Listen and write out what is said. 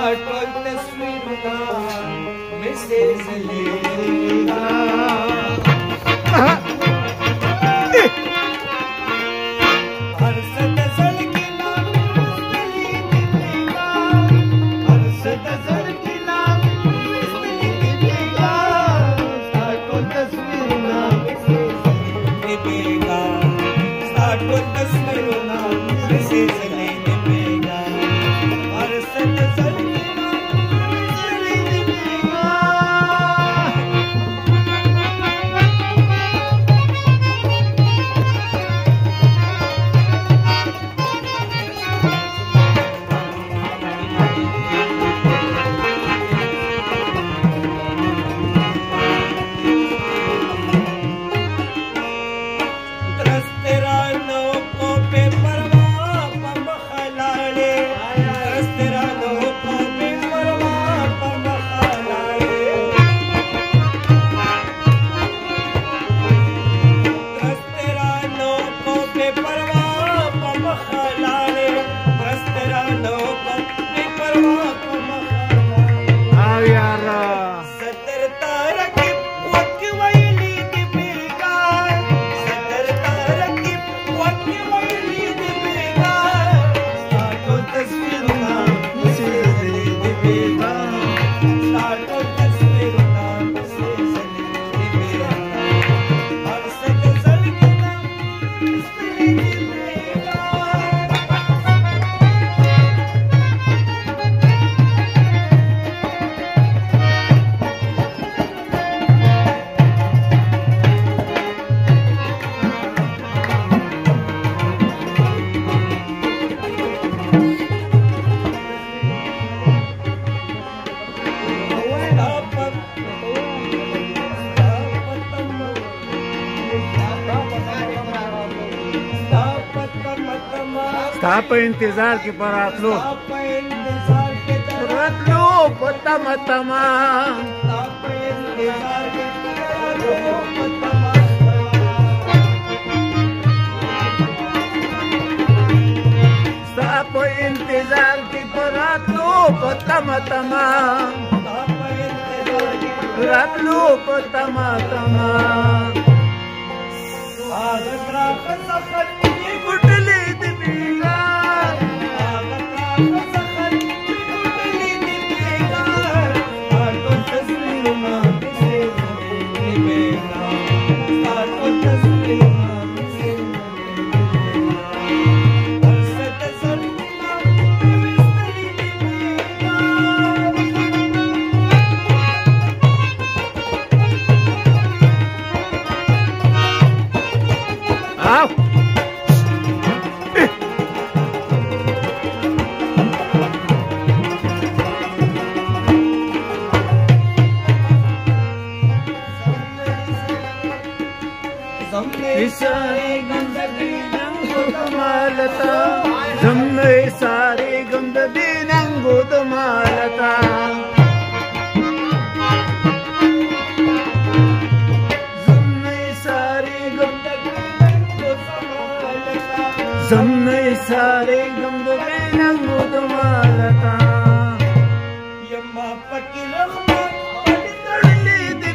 Start तस्वीर का message लेगा हर सदसर ताप तो इंतज़ार के पर आप लोग। तो साप इंतज़ार की परात लो पता मतमा रात लो पता मतमा आज रात మాలతా జమ్మ సారే గంద దీనంగోద మాలతా జమ్మ సారే గంద దీనంగోద మాలతా యమ్మ పట్టి రహ్మత్ పడి తడలేదే